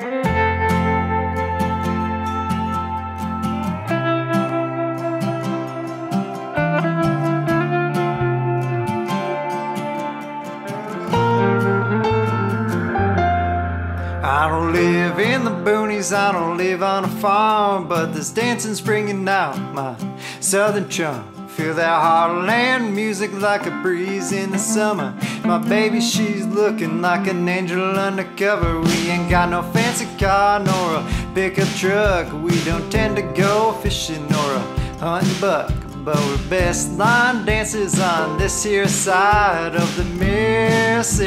I don't live in the boonies, I don't live on a farm, but this dancing's bringing out my southern charm. Feel that heartland music like a breeze in the summer. My baby, she's looking like an angel undercover. We ain't got no fancy car nor a pickup truck. We don't tend to go fishing or a hunting buck. But we're best line dancers on this here side of the Mississippi.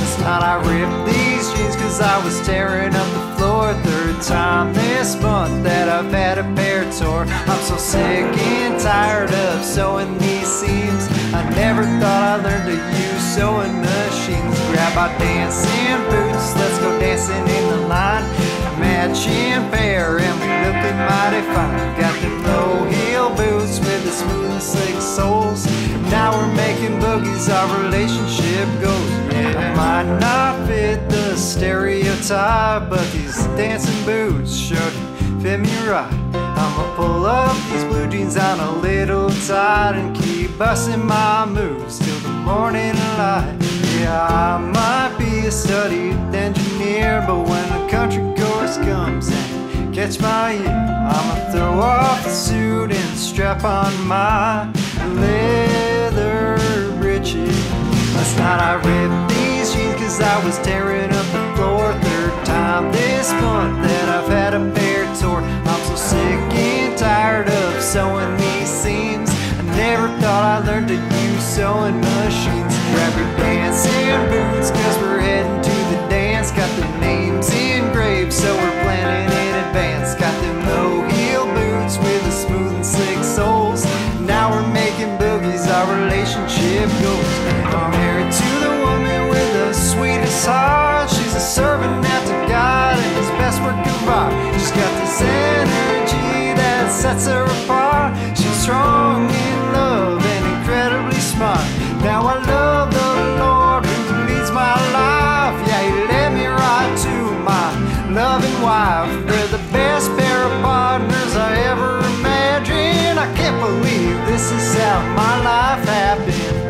It's not I ripped these jeans cause I was tearing up the floor time this month that I've had a pair tore I'm so sick and tired of sewing these seams. I never thought I learned to use sewing machines. Grab our dancing boots, let's go dancing in the line. Matching pair and we looking mighty fine. Got them low heel boots with the smooth and slick soles Now making boogies, our relationship goes Yeah, I might not fit the stereotype But these dancing boots sure fit me right. I'ma pull up these blue jeans on a little tight And keep busting my moves till the morning light. Yeah, I might be a studied engineer But when the country chorus comes and catch my ear I'ma throw off the suit and strap on my Night I ripped these jeans cause I was tearing up the floor Third time this month that I've had a pair tore I'm so sick and tired of sewing these seams. I never thought I learned to use sewing machines. Grab your dancing boots cause we're heading to the dance. Got the names engraved so we're planning in advance. Got them low heel boots with the smooth and slick soles. Now we're making boogies, our relationship goes She's a servant after God and his best work of art. She's got this energy that sets her apart. She's strong in love and incredibly smart. Now I love the Lord who leads my life. Yeah, he led me right to my loving wife. They're the best pair of partners I ever imagined. I can't believe this is how my life happened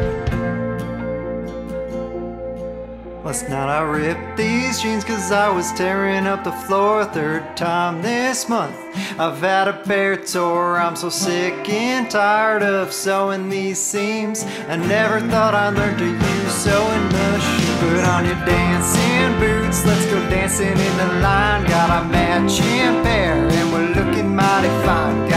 Last night I ripped these jeans cause I was tearing up the floor Third time this month? I've had a pair tore I'm so sick and tired of sewing these seams. I never thought I'd learn to use sewing machine Put on your dancing boots Let's go dancing in the line. Got a matching pair And we're looking mighty fine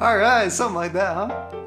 All right, something like that, huh?